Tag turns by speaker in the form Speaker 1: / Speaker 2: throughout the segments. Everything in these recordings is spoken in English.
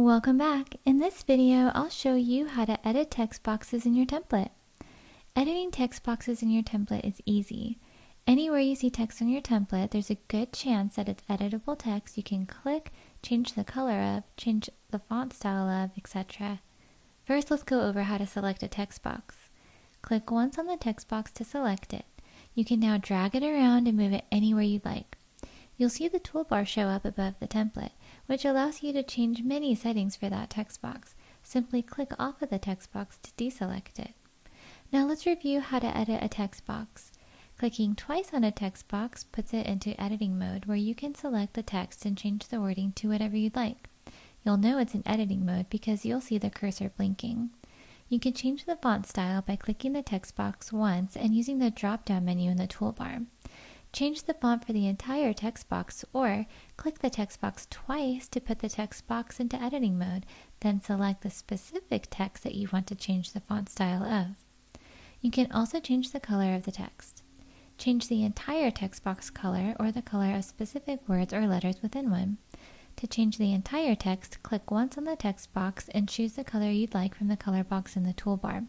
Speaker 1: Welcome back. In this video, I'll show you how to edit text boxes in your template. Editing text boxes in your template is easy. Anywhere you see text on your template, there's a good chance that it's editable text you can click, change the color of, change the font style of, etc. First, let's go over how to select a text box. Click once on the text box to select it. You can now drag it around and move it anywhere you'd like. You'll see the toolbar show up above the template, which allows you to change many settings for that text box. Simply click off of the text box to deselect it. Now let's review how to edit a text box. Clicking twice on a text box puts it into editing mode where you can select the text and change the wording to whatever you'd like. You'll know it's in editing mode because you'll see the cursor blinking. You can change the font style by clicking the text box once and using the drop down menu in the toolbar. Change the font for the entire text box or click the text box twice to put the text box into editing mode, then select the specific text that you want to change the font style of. You can also change the color of the text. Change the entire text box color or the color of specific words or letters within one. To change the entire text, click once on the text box and choose the color you'd like from the color box in the toolbar.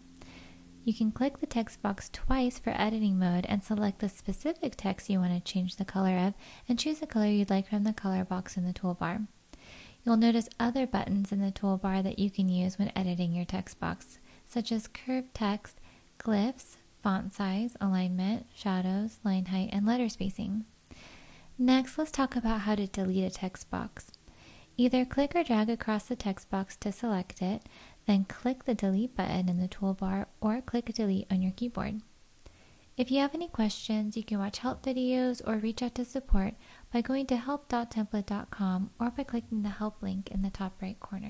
Speaker 1: You can click the text box twice for editing mode and select the specific text you want to change the color of and choose the color you'd like from the color box in the toolbar. You'll notice other buttons in the toolbar that you can use when editing your text box, such as curved text, glyphs, font size, alignment, shadows, line height, and letter spacing. Next, let's talk about how to delete a text box. Either click or drag across the text box to select it, then click the delete button in the toolbar or click delete on your keyboard. If you have any questions, you can watch help videos or reach out to support by going to help.templett.com or by clicking the help link in the top right corner.